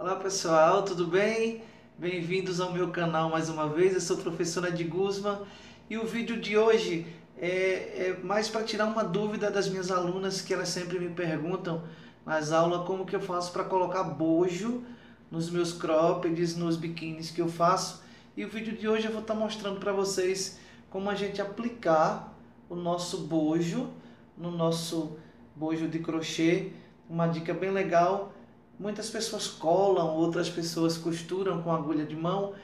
Olá pessoal, tudo bem? Bem-vindos ao meu canal mais uma vez. Eu sou a professora de Guzman e o vídeo de hoje é, é mais para tirar uma dúvida das minhas alunas que elas sempre me perguntam nas aulas como que eu faço para colocar bojo nos meus croppeds, nos biquínis que eu faço. E o vídeo de hoje eu vou estar mostrando para vocês como a gente aplicar o nosso bojo no nosso bojo de crochê. Uma dica bem legal. Muitas pessoas colam, outras pessoas costuram com agulha de mão.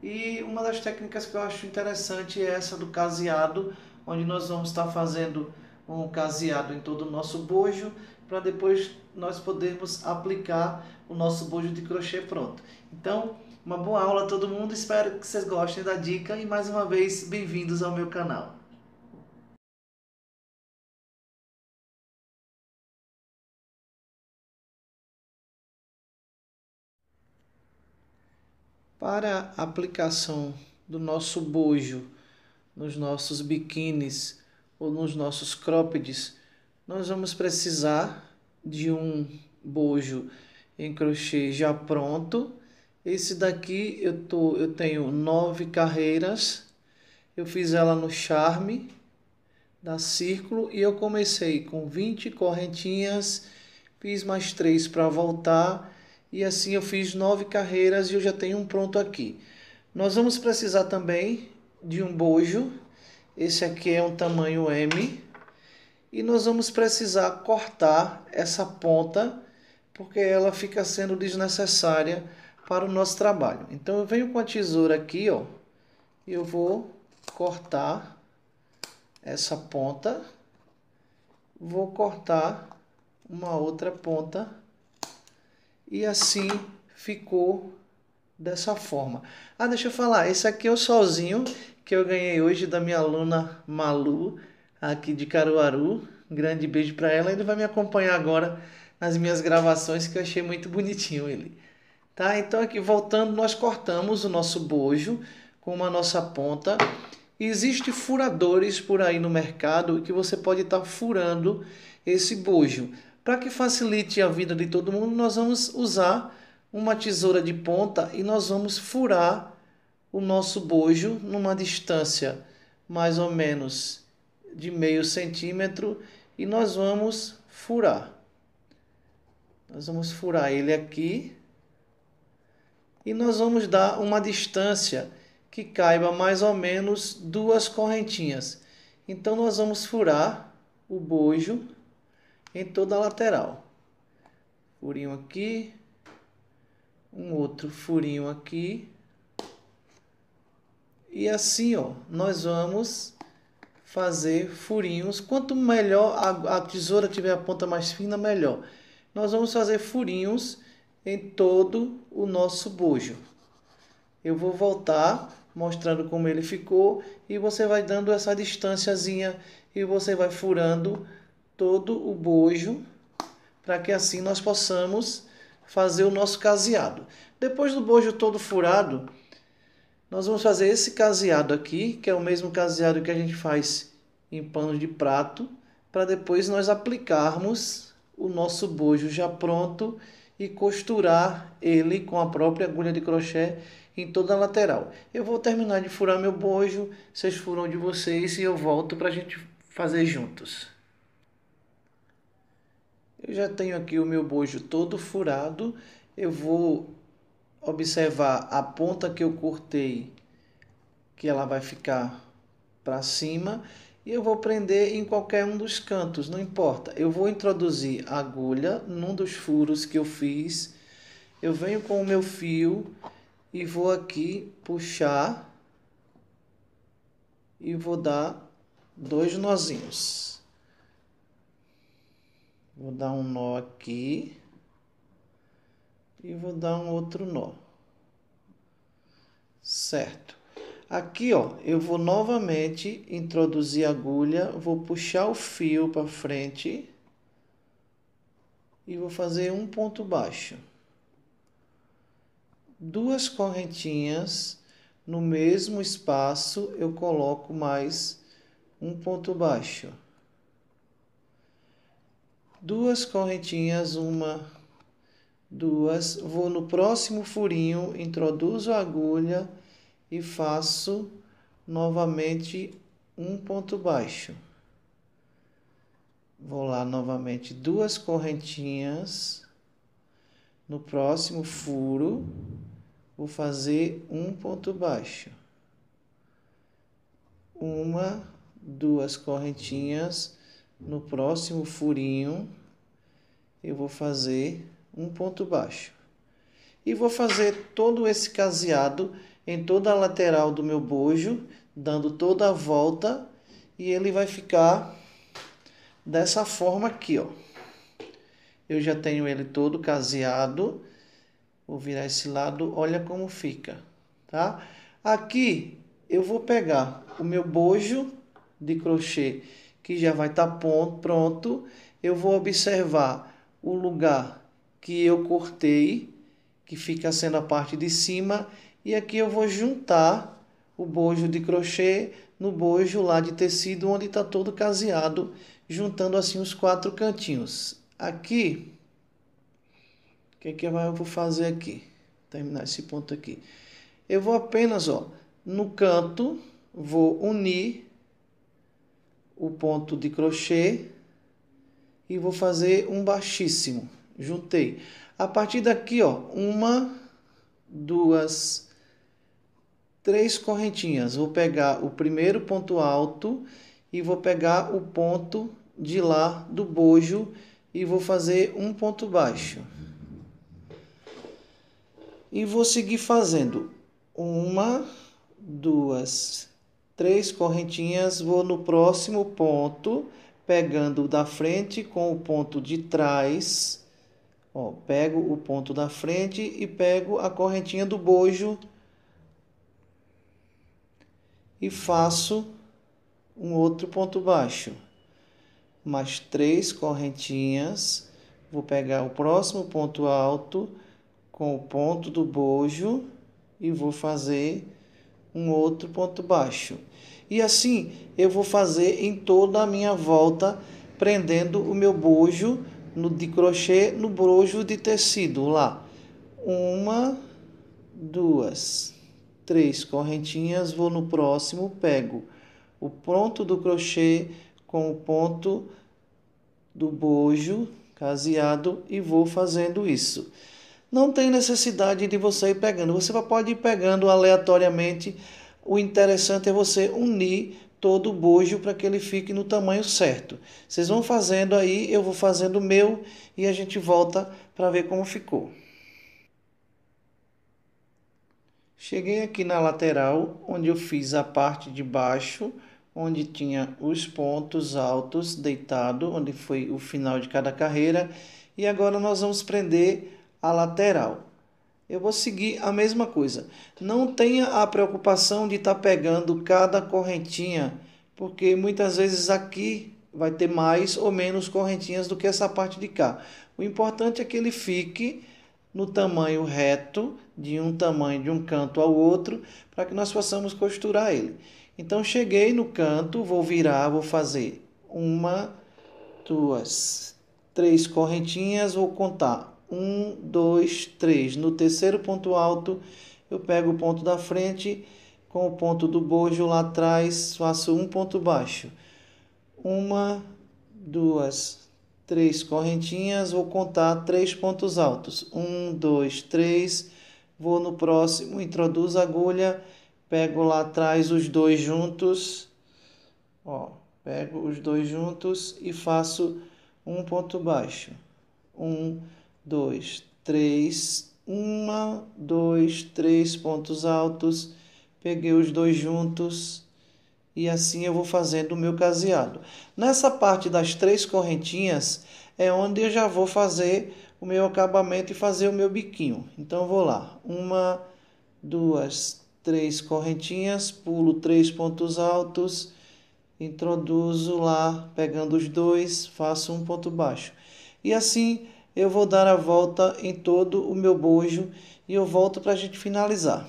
E uma das técnicas que eu acho interessante é essa do caseado, onde nós vamos estar fazendo um caseado em todo o nosso bojo, para depois nós podermos aplicar o nosso bojo de crochê pronto. Então, uma boa aula a todo mundo, espero que vocês gostem da dica e mais uma vez, bem-vindos ao meu canal. Para a aplicação do nosso bojo nos nossos biquínis ou nos nossos croppeds, nós vamos precisar de um bojo em crochê já pronto. Esse daqui eu, tô, eu tenho nove carreiras, eu fiz ela no charme da círculo e eu comecei com 20 correntinhas, fiz mais três para voltar e assim eu fiz nove carreiras e eu já tenho um pronto aqui. Nós vamos precisar também de um bojo, esse aqui é um tamanho M, e nós vamos precisar cortar essa ponta, porque ela fica sendo desnecessária para o nosso trabalho. Então eu venho com a tesoura aqui, ó, e eu vou cortar essa ponta, vou cortar uma outra ponta e assim ficou dessa forma. Ah, deixa eu falar, esse aqui é o solzinho que eu ganhei hoje da minha aluna Malu, aqui de Caruaru. Um grande beijo para ela. Ele vai me acompanhar agora nas minhas gravações, que eu achei muito bonitinho ele. Tá? Então aqui voltando, nós cortamos o nosso bojo com a nossa ponta. Existem furadores por aí no mercado que você pode estar tá furando esse bojo. Para que facilite a vida de todo mundo, nós vamos usar uma tesoura de ponta e nós vamos furar o nosso bojo numa distância mais ou menos de meio centímetro e nós vamos furar. Nós vamos furar ele aqui e nós vamos dar uma distância que caiba mais ou menos duas correntinhas. Então nós vamos furar o bojo em toda a lateral. Furinho aqui, um outro furinho aqui. E assim, ó, nós vamos fazer furinhos. Quanto melhor a, a tesoura tiver a ponta mais fina, melhor. Nós vamos fazer furinhos em todo o nosso bojo. Eu vou voltar mostrando como ele ficou e você vai dando essa distânciazinha e você vai furando todo o bojo, para que assim nós possamos fazer o nosso caseado. Depois do bojo todo furado, nós vamos fazer esse caseado aqui, que é o mesmo caseado que a gente faz em pano de prato, para depois nós aplicarmos o nosso bojo já pronto e costurar ele com a própria agulha de crochê em toda a lateral. Eu vou terminar de furar meu bojo, vocês furam de vocês e eu volto para a gente fazer juntos. Eu já tenho aqui o meu bojo todo furado. Eu vou observar a ponta que eu cortei, que ela vai ficar para cima. E eu vou prender em qualquer um dos cantos, não importa. Eu vou introduzir a agulha num dos furos que eu fiz. Eu venho com o meu fio e vou aqui puxar e vou dar dois nozinhos. Vou dar um nó aqui e vou dar um outro nó. Certo. Aqui, ó, eu vou novamente introduzir a agulha, vou puxar o fio para frente e vou fazer um ponto baixo. Duas correntinhas no mesmo espaço, eu coloco mais um ponto baixo duas correntinhas, uma duas, vou no próximo furinho, introduzo a agulha e faço novamente um ponto baixo. Vou lá novamente duas correntinhas. No próximo furo, vou fazer um ponto baixo. Uma, duas correntinhas. No próximo furinho, eu vou fazer um ponto baixo. E vou fazer todo esse caseado em toda a lateral do meu bojo, dando toda a volta, e ele vai ficar dessa forma aqui, ó. Eu já tenho ele todo caseado. Vou virar esse lado, olha como fica, tá? Aqui eu vou pegar o meu bojo de crochê que já vai estar tá pronto. Eu vou observar o lugar que eu cortei, que fica sendo a parte de cima, e aqui eu vou juntar o bojo de crochê no bojo lá de tecido onde está todo caseado, juntando assim os quatro cantinhos. Aqui, o que, que eu vou fazer aqui? Terminar esse ponto aqui. Eu vou apenas, ó, no canto, vou unir o ponto de crochê e vou fazer um baixíssimo juntei. A partir daqui, ó, uma, duas, três correntinhas. Vou pegar o primeiro ponto alto e vou pegar o ponto de lá do bojo e vou fazer um ponto baixo. E vou seguir fazendo uma, duas, três correntinhas. Vou no próximo ponto, pegando da frente com o ponto de trás Ó, pego o ponto da frente e pego a correntinha do bojo e faço um outro ponto baixo. Mais três correntinhas. Vou pegar o próximo ponto alto com o ponto do bojo e vou fazer um outro ponto baixo. E assim eu vou fazer em toda a minha volta, prendendo o meu bojo no de crochê no brojo de tecido lá. Uma, duas, três correntinhas, vou no próximo, pego o ponto do crochê com o ponto do bojo caseado e vou fazendo isso. Não tem necessidade de você ir pegando, você pode ir pegando aleatoriamente. O interessante é você unir todo o bojo para que ele fique no tamanho certo. Vocês vão fazendo aí, eu vou fazendo o meu e a gente volta para ver como ficou. Cheguei aqui na lateral, onde eu fiz a parte de baixo, onde tinha os pontos altos deitado, onde foi o final de cada carreira, e agora nós vamos prender a lateral eu vou seguir a mesma coisa. Não tenha a preocupação de estar tá pegando cada correntinha, porque muitas vezes aqui vai ter mais ou menos correntinhas do que essa parte de cá. O importante é que ele fique no tamanho reto, de um tamanho de um canto ao outro, para que nós possamos costurar ele. Então cheguei no canto, vou virar, vou fazer uma, duas, três correntinhas, vou contar um, dois, três. No terceiro ponto alto, eu pego o ponto da frente com o ponto do bojo lá atrás, faço um ponto baixo. Uma, duas, três correntinhas, vou contar três pontos altos. Um, dois, três. Vou no próximo, introduzo a agulha, pego lá atrás os dois juntos. Ó, pego os dois juntos e faço um ponto baixo. Um, dois, três, uma, dois, três pontos altos, peguei os dois juntos e assim eu vou fazendo o meu caseado. Nessa parte das três correntinhas é onde eu já vou fazer o meu acabamento e fazer o meu biquinho. Então vou lá, uma, duas, três correntinhas, pulo três pontos altos, introduzo lá, pegando os dois, faço um ponto baixo. E assim eu vou dar a volta em todo o meu bojo e eu volto para a gente finalizar.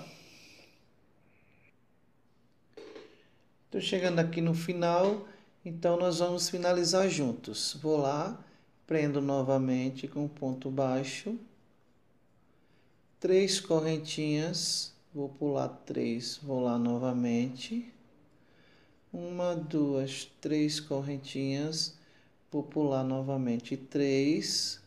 Estou chegando aqui no final, então nós vamos finalizar juntos. Vou lá, prendo novamente com ponto baixo, três correntinhas, vou pular três, vou lá novamente, uma, duas, três correntinhas, vou pular novamente três,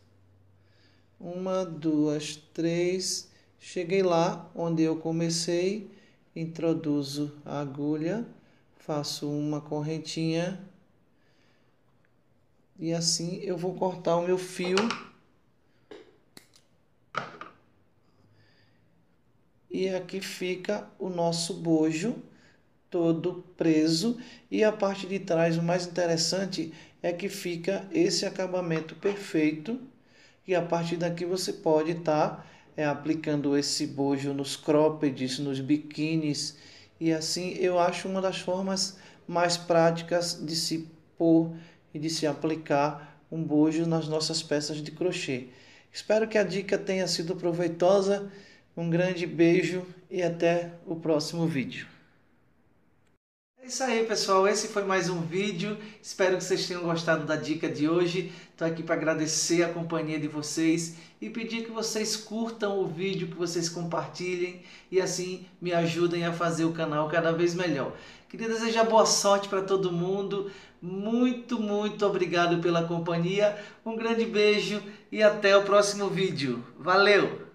uma, duas, três, cheguei lá onde eu comecei, introduzo a agulha, faço uma correntinha. E assim eu vou cortar o meu fio. E aqui fica o nosso bojo todo preso. E a parte de trás o mais interessante é que fica esse acabamento perfeito e a partir daqui você pode estar tá, é, aplicando esse bojo nos croppeds, nos biquínis e assim eu acho uma das formas mais práticas de se pôr e de se aplicar um bojo nas nossas peças de crochê. Espero que a dica tenha sido proveitosa um grande beijo e até o próximo vídeo. Isso aí, pessoal. Esse foi mais um vídeo. Espero que vocês tenham gostado da dica de hoje. Estou aqui para agradecer a companhia de vocês e pedir que vocês curtam o vídeo, que vocês compartilhem e assim me ajudem a fazer o canal cada vez melhor. Queria desejar boa sorte para todo mundo. Muito, muito obrigado pela companhia. Um grande beijo e até o próximo vídeo. Valeu!